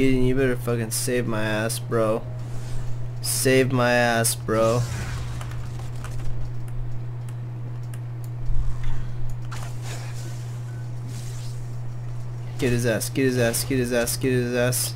Gideon, you better fucking save my ass, bro. Save my ass, bro. Get his ass, get his ass, get his ass, get his ass.